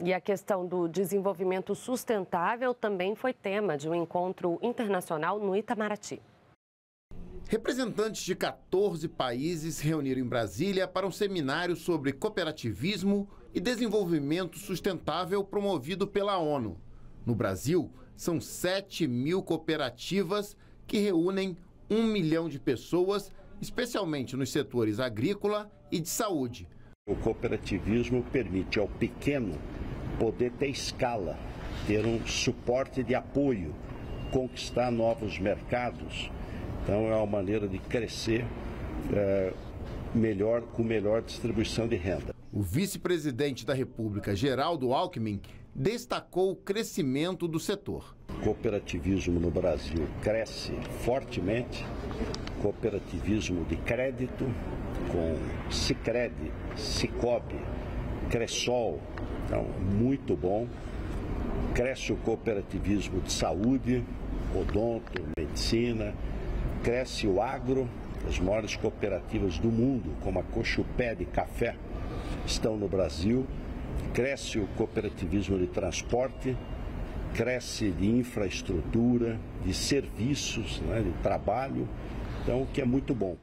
E a questão do desenvolvimento sustentável também foi tema de um encontro internacional no Itamaraty. Representantes de 14 países se reuniram em Brasília para um seminário sobre cooperativismo e desenvolvimento sustentável promovido pela ONU. No Brasil, são 7 mil cooperativas que reúnem um milhão de pessoas, especialmente nos setores agrícola e de saúde. O cooperativismo permite ao pequeno poder ter escala, ter um suporte de apoio, conquistar novos mercados. Então é uma maneira de crescer é, melhor com melhor distribuição de renda. O vice-presidente da República, Geraldo Alckmin, destacou o crescimento do setor. O cooperativismo no Brasil cresce fortemente, cooperativismo de crédito, com Sicredi, Cicobi, Cressol, então, muito bom. Cresce o cooperativismo de saúde, odonto, medicina. Cresce o agro, as maiores cooperativas do mundo, como a Cochupé de Café, estão no Brasil. Cresce o cooperativismo de transporte, cresce de infraestrutura, de serviços, né, de trabalho, então, o que é muito bom.